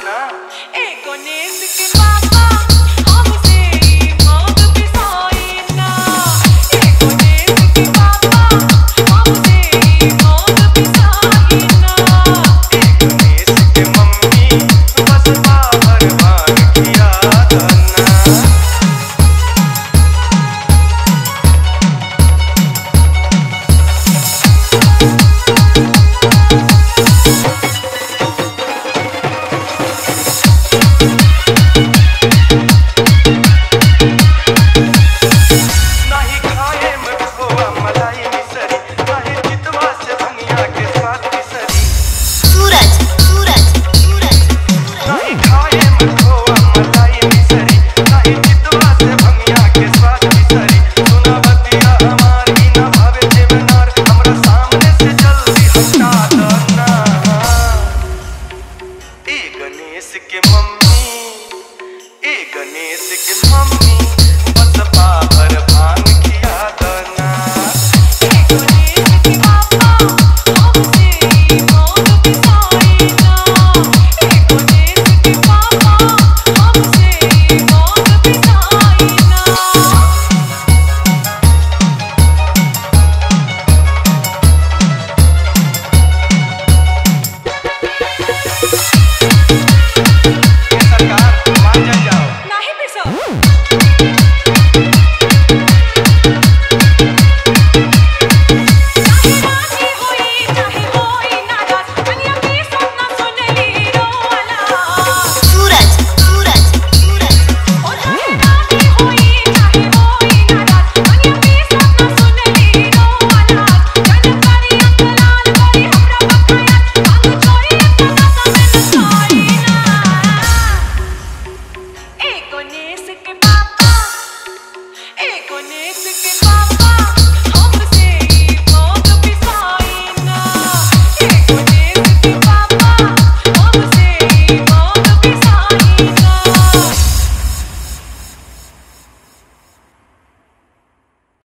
não. It's mama.